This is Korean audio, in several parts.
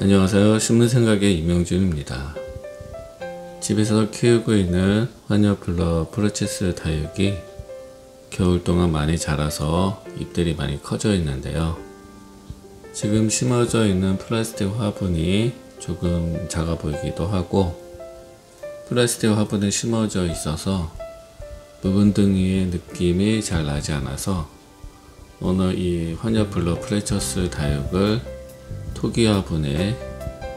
안녕하세요. 신문생각의 이명준입니다. 집에서 키우고 있는 환엽플러 프로체스 다육이 겨울 동안 많이 자라서 잎들이 많이 커져 있는데요. 지금 심어져 있는 플라스틱 화분이 조금 작아 보이기도 하고 플라스틱 화분에 심어져 있어서 부분등이의 느낌이 잘 나지 않아서 오늘 이 환엽플러 프레처스 다육을 토기 화분에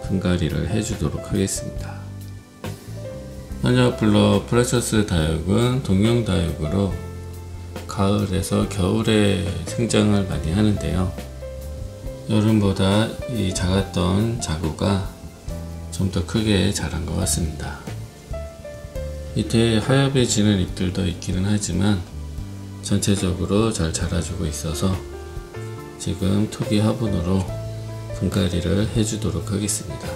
분갈이를 해주도록 하겠습니다. 환엽플러 프레처스 다육은 동형 다육으로 가을에서 겨울에 생장을 많이 하는데요. 여름보다 이 작았던 자구가 좀 더 크게 자란 것 같습니다. 밑에 하엽 지는 잎들도 있기는 하지만 전체적으로 잘 자라주고 있어서 지금 토기 화분으로 분갈이를 해주도록 하겠습니다.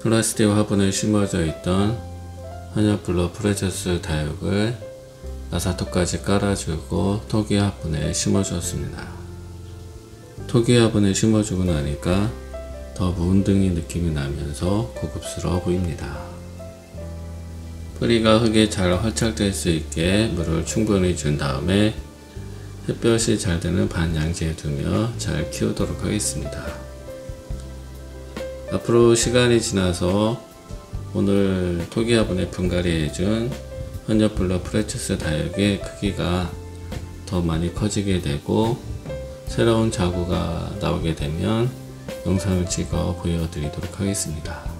플라스틱 화분에 심어져 있던 환엽플러 프레처스 다육을 마사토까지 깔아주고 토기 화분에 심어주었습니다. 토기 화분에 심어주고 나니까 더 묵은둥이 느낌이 나면서 고급스러워 보입니다. 뿌리가 흙에 잘 활착될 수 있게 물을 충분히 준 다음에 햇볕이 잘 드는 반양지에 두며 잘 키우도록 하겠습니다. 앞으로 시간이 지나서 오늘 토기화분에 분갈이 해준 헌접블러 프레처스 다육의 크기가 더 많이 커지게 되고 새로운 자구가 나오게 되면 영상을 찍어 보여드리도록 하겠습니다.